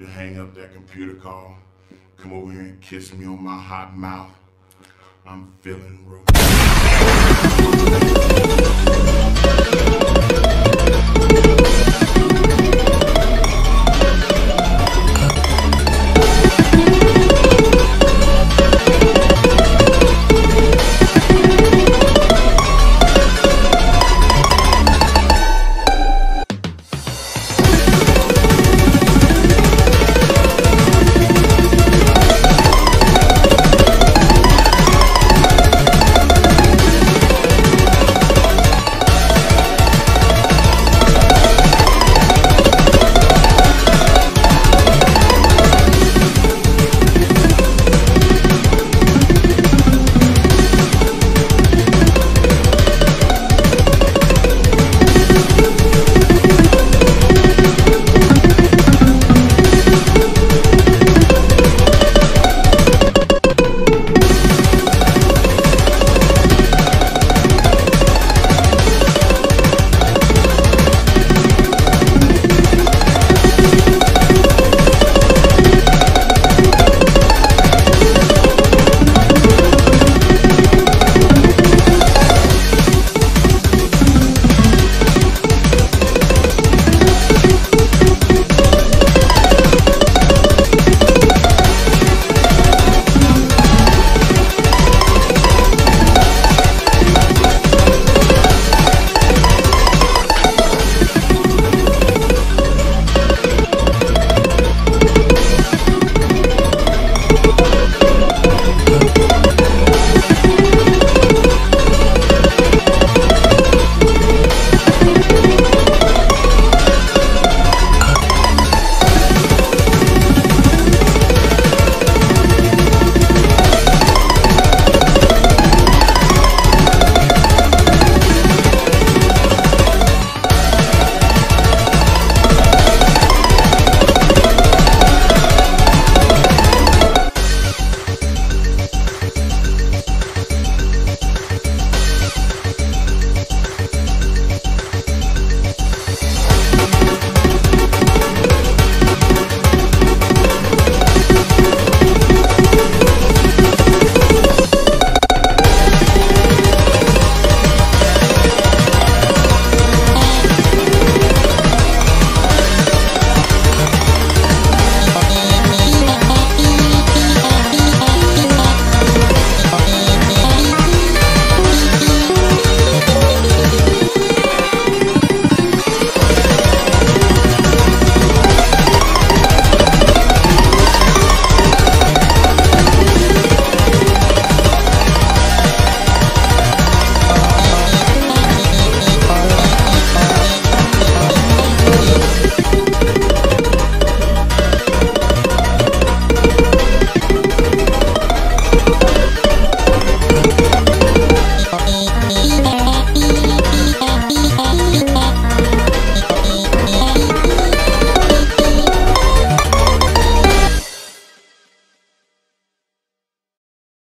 to hang up that computer call. Come over here and kiss me on my hot mouth. I'm feeling real.